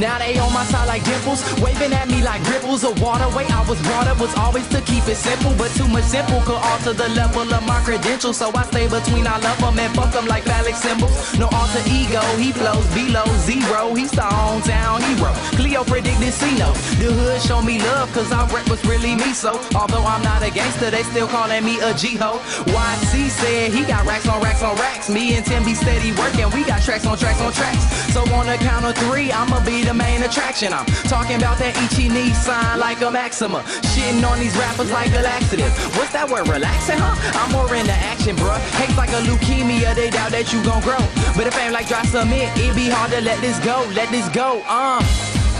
Now they on my side like dimples, waving at me like ripples of water. Way I was brought up was always to keep it simple, but too much simple could alter the level of my credentials. So I stay between I love them and fuck them like phallic symbols. No alter ego, he flows below zero. He's the hometown hero. Cleo predicted C-No. The hood show me love, cause I rep was really me. So although I'm not a gangster, they still calling me a G-Ho. YC said he got racks on racks on racks. Me and Tim be steady working, we got tracks on tracks on tracks. So on the count of three, I'ma be the main attraction. I'm talking about that Ichi sign like a Maxima. Shitting on these rappers like a laxative. What's that word, relaxing, huh? I'm more into action, bruh. Hates like a leukemia, they doubt that you gon' grow. But if ain't like dry cement, it be hard to let this go, let this go, uh.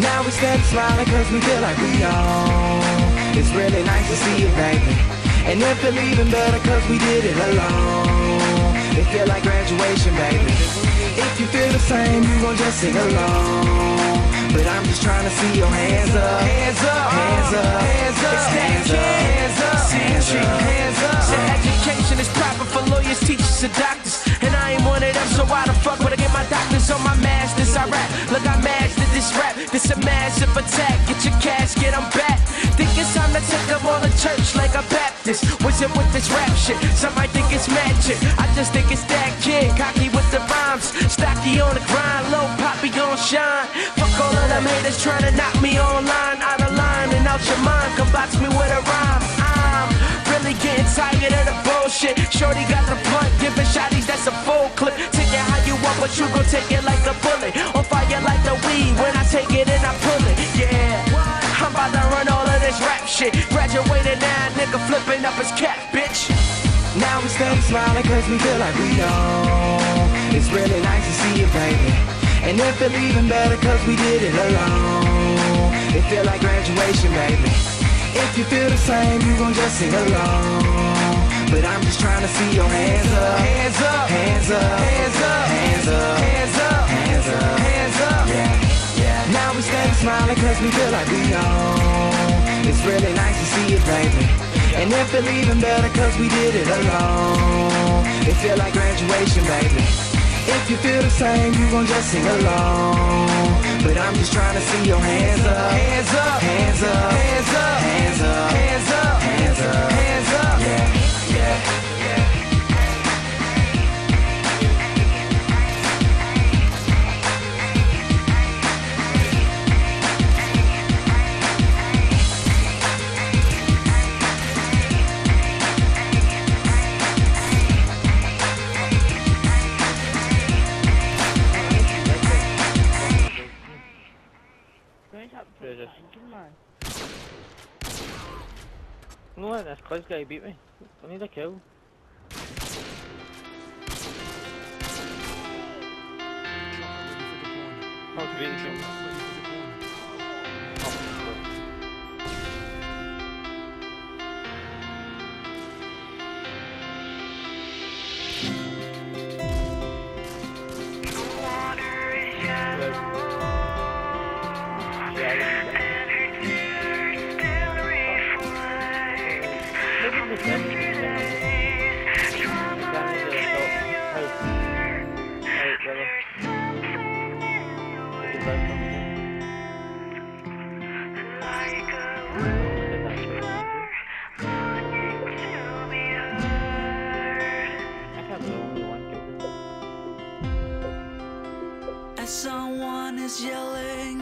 Now we stand smiling cause we feel like we own. It's really nice to see you, baby. And it feel even better cause we did it alone. It feel like graduation, baby. If you feel the same, you gon' just sing along. But I'm just trying to see your hands up. Hands up, hands up, hands up, hands up, hands up, hands up, hands up. So education is proper for lawyers, teachers, and doctors. And I ain't one of them, so why the fuck would I get my doctors on my masters? I rap, look, I mastered this rap. This a massive attack. Get your casket, I'm back. Think it's time to take up all the church like a Baptist. What's up with this rap shit? Some might think it's magic. I just think it's that kid, cocky 50 on the grind, low poppy gon' shine. Fuck all of them haters trying to knock me online, out of line and out your mind. Come box me with a rhyme. I'm really getting tired of the bullshit. Shorty got the punt, giving shotties, that's a full clip. Take it how you want, but you gon' take it like a bullet. On fire like the weed, when I take it and I pull it, yeah. I'm about to run all of this rap shit. Graduated now, nigga flipping up his cap, bitch. Now we stay smiling cause we feel like we own it's really nice to see you, baby. And it feel even better cause we did it alone. It feel like graduation, baby. If you feel the same, you gon' just sing along. But I'm just trying to see your hands up. Hands up, hands up, hands up, hands up, hands up, hands up, hands up. Yeah, yeah. Now we stand smiling cause we feel like we own. It's really nice to see you, baby. And it feel even better cause we did it alone. It feel like graduation, baby. If you feel the same, you gon' just sing along. But I'm just trying to see your hands up. Treasure. No, this Clive's guy beat me. I need a kill. As someone is yelling